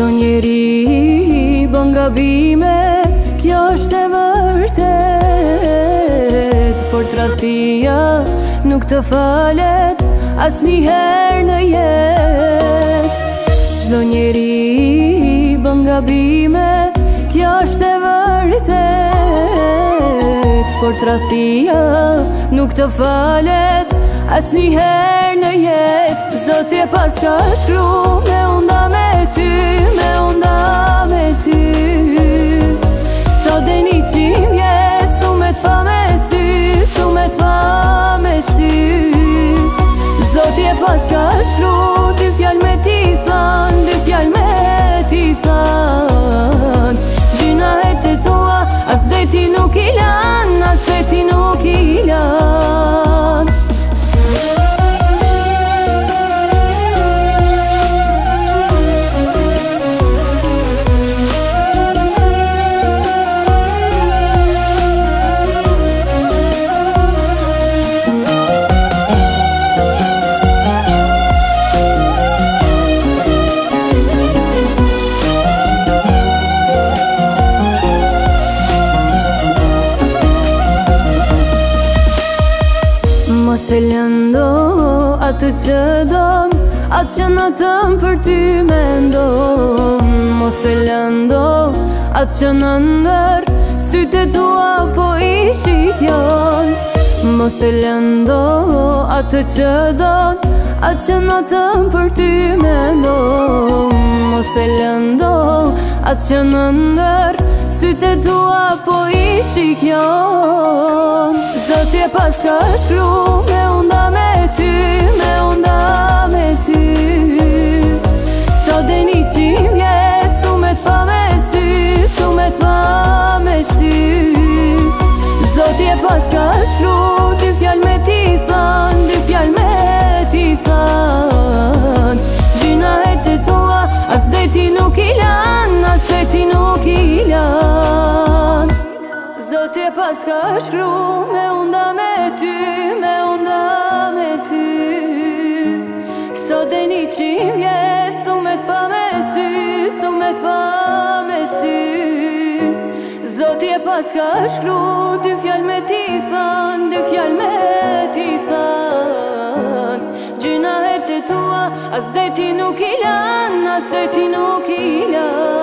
Gjdo njeri bën nga bime, kjo është e vërtet Por trahtia nuk të falet, as njëherë në jet Gjdo njeri bën nga bime, kjo është e vërtet Por trahtia nuk të falet, as njëherë në jet Zot je paska shkru Me unda me ty Me unda me ty Sot e një qim je Sumet pa me sy Sumet pa me sy Zot je paska shkru Më se lëndo atë që donë Atë që në tëmë për ty me ndo Më se lëndo atë që në ndër Sy të tua po i shikion Më se lëndo atë që donë Atë që në tëmë për ty me ndo Më se lëndo atë që në ndër tua po Së të tua po i shikjon Zotje pas ka shkru me unda me ty s'ka shkru me unda me ty, me unda me ty Sot e një qim jesë, u me t'pa me sy, s'u me t'pa me sy Zot je pa s'ka shkru, dy fjall me ti than, dy fjall me ti than Gjynahet e tua, as dhe ti nuk i lan, as dhe ti nuk i lan